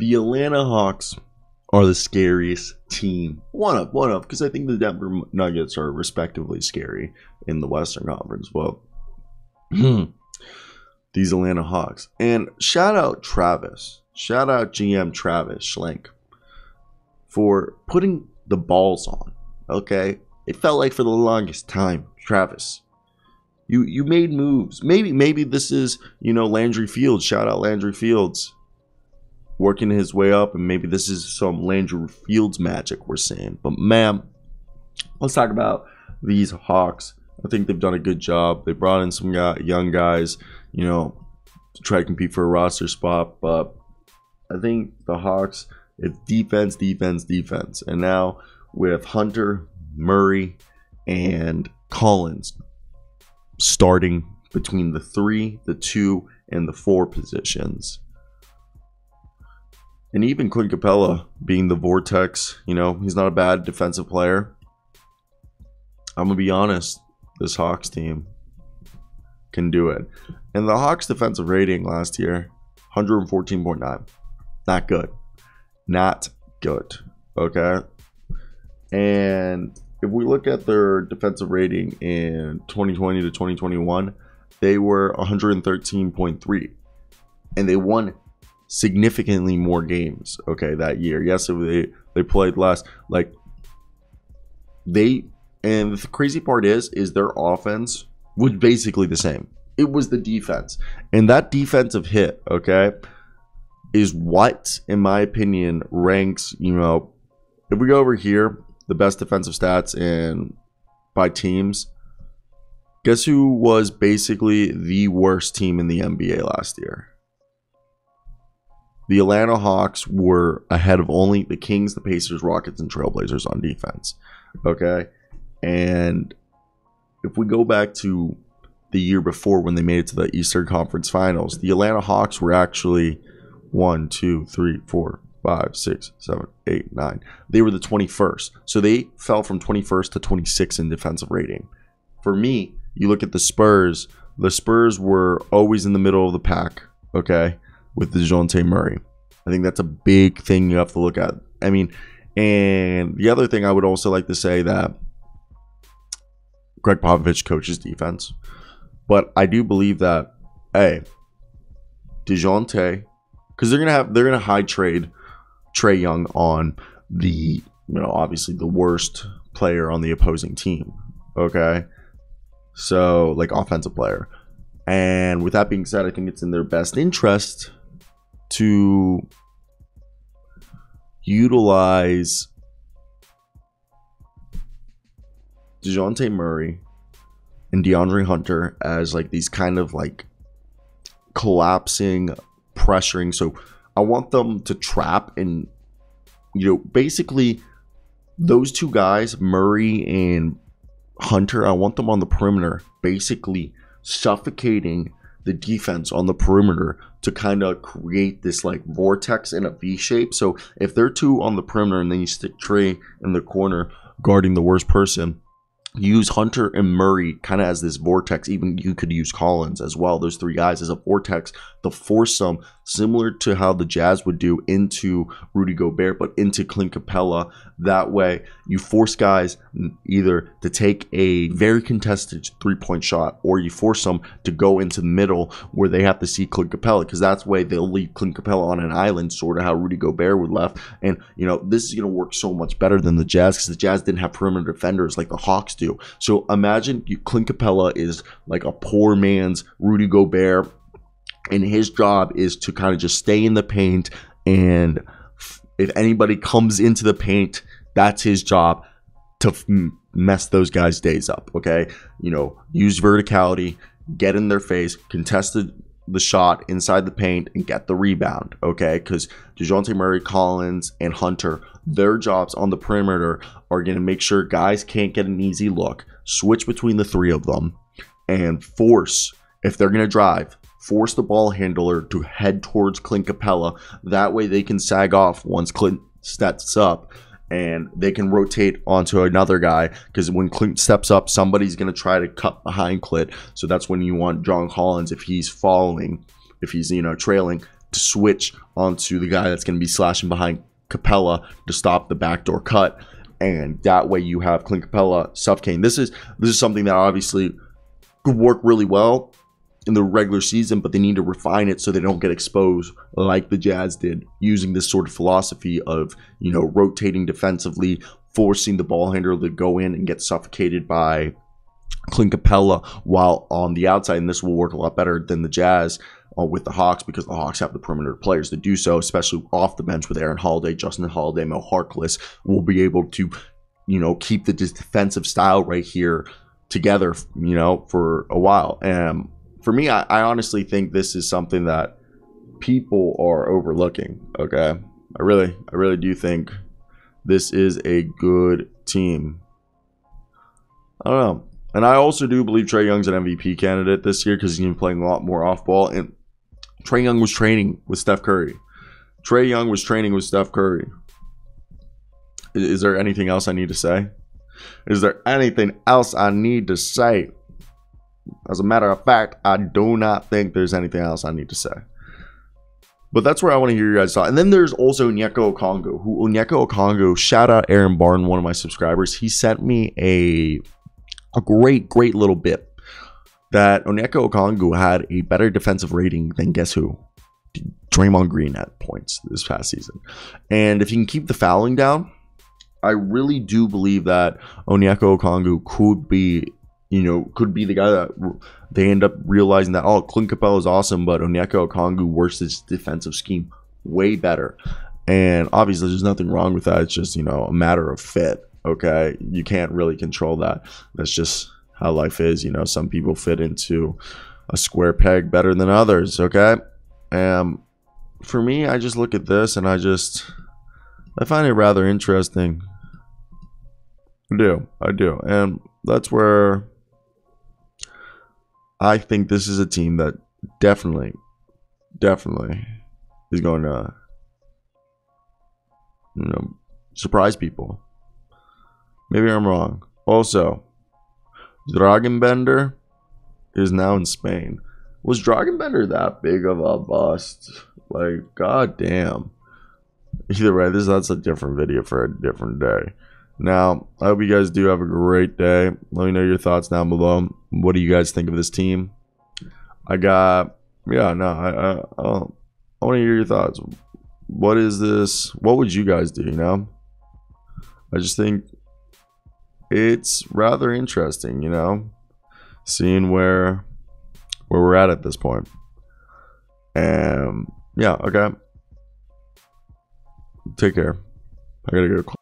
the Atlanta Hawks are the scariest team. One up, one up, because I think the Denver Nuggets are respectively scary in the Western Conference. Well, hmm, these Atlanta Hawks. And shout out Travis. Shout out GM Travis Schlenk for putting the balls on. Okay? It felt like for the longest time, Travis. You you made moves. Maybe maybe this is, you know, Landry Fields. Shout out Landry Fields working his way up, and maybe this is some Landry Fields magic we're seeing. But man, let's talk about these Hawks. I think they've done a good job. They brought in some guy, young guys, you know, to try to compete for a roster spot. But I think the Hawks, it's defense, defense, defense. And now with Hunter, Murray, and Collins starting between the three, the two, and the four positions and even Clint Capela being the vortex, you know, he's not a bad defensive player. I'm gonna be honest, this Hawks team can do it. And the Hawks defensive rating last year, 114.9. Not good. Not good. Okay. And if we look at their defensive rating in 2020 to 2021, they were 113.3. And they won significantly more games. Okay, that year. Yes, they they played less. Like they and the crazy part is is their offense was basically the same. It was the defense. And that defensive hit, okay, is what in my opinion ranks, you know, if we go over here, the best defensive stats in by teams, guess who was basically the worst team in the NBA last year? The Atlanta Hawks were ahead of only the Kings, the Pacers, Rockets, and Trailblazers on defense. Okay. And if we go back to the year before when they made it to the Eastern Conference Finals, the Atlanta Hawks were actually one, two, three, four, five, six, seven, eight, nine. They were the 21st. So they fell from 21st to 26 in defensive rating. For me, you look at the Spurs, the Spurs were always in the middle of the pack. Okay with DeJounte Murray. I think that's a big thing you have to look at. I mean, and the other thing I would also like to say that Gregg Popovich coaches defense, but I do believe that hey, DeJounte, because they're gonna have they're gonna high trade Trae Young on the you know obviously the worst player on the opposing team. Okay, so like offensive player, and with that being said, I think it's in their best interest to utilize DeJounte Murray and De'Andre Hunter as like these kind of like collapsing, pressuring. So I want them to trap and, you know, basically those two guys, Murray and Hunter, I want them on the perimeter, basically suffocating the defense on the perimeter to kind of create this like vortex in a V shape. So if they're two on the perimeter and then you stick Trae in the corner guarding the worst person, use Hunter and Murray kind of as this vortex. Even you could use Collins as well. Those three guys as a vortex force them, similar to how the Jazz would do into Rudy Gobert, but into Clint Capela. That way, you force guys either to take a very contested three point shot, or you force them to go into the middle where they have to see Clint Capela because that's the way they'll leave Clint Capela on an island, sort of how Rudy Gobert would left. And you know, this is going to work so much better than the Jazz because the Jazz didn't have perimeter defenders like the Hawks do. So imagine you, Clint Capela is like a poor man's Rudy Gobert, and his job is to kind of just stay in the paint. And if anybody comes into the paint, that's his job to f- mess those guys' days up. Okay, you know, use verticality, get in their face, contest the, the shot inside the paint, and get the rebound. Okay, because Dejounte Murray, Collins, and Hunter, their jobs on the perimeter are going to make sure guys can't get an easy look switch between the three of them, and force, if they're going to drive, force the ball handler to head towards Clint Capela. That way they can sag off once Clint steps up and they can rotate onto another guy because when Clint steps up, somebody's going to try to cut behind Clint. So that's when you want John Collins, if he's following, if he's, you know, trailing, to switch onto the guy that's going to be slashing behind Capela to stop the backdoor cut. And that way you have Clint Capela suffocating. This is this is something that obviously could work really well in the regular season, but they need to refine it so they don't get exposed like the Jazz did, using this sort of philosophy of, you know, rotating defensively, forcing the ball handler to go in and get suffocated by Clint Capela while on the outside. And this will work a lot better than the Jazz uh, with the Hawks because the Hawks have the perimeter players to do so, especially off the bench with Aaron Holiday, Justin Holiday, Mo Harkless will be able to, you know, keep the defensive style right here together, you know, for a while. And for me, I, I honestly think this is something that people are overlooking. Okay, I really, I really do think this is a good team. I don't know. And I also do believe Trae Young's an MVP candidate this year because he's been playing a lot more off ball. And Trae Young was training with Steph Curry. Trae Young was training with Steph Curry. Is there anything else I need to say? Is there anything else I need to say? As a matter of fact, I do not think there's anything else I need to say. But that's where I want to hear you guys talk. And then there's also Onyeka Okongwu, who oh, Onyeka Okongwu, shout out Aaron Barn, one of my subscribers. He sent me a a great, great little bit that Onyeka Okongwu had a better defensive rating than guess who? Draymond Green at points this past season. And if he can keep the fouling down, I really do believe that Onyeka Okongwu could be, you know, could be the guy that they end up realizing that, oh, Clint Capela is awesome, but Onyeka Okongwu works his defensive scheme way better. And obviously, there's nothing wrong with that. It's just, you know, a matter of fit. Okay. You can't really control that. That's just how life is. You know, some people fit into a square peg better than others. Okay. And for me, I just look at this and I just, I find it rather interesting. I do. I do. And that's where I think this is a team that definitely, definitely is going to, you know, surprise people. Maybe I'm wrong. Also, Dragan Bender is now in Spain. Was Dragan Bender that big of a bust? Like, goddamn. Either way, this that's a different video for a different day. Now, I hope you guys do have a great day. Let me know your thoughts down below. What do you guys think of this team? I got, yeah, no, I, I, I, want to hear your thoughts. What is this? What would you guys do? You know, I just think it's rather interesting. You know, seeing where where we're at at this point. And yeah, okay. Take care. I gotta go.